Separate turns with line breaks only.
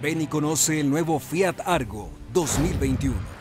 Ven y conoce el nuevo Fiat Argo 2021.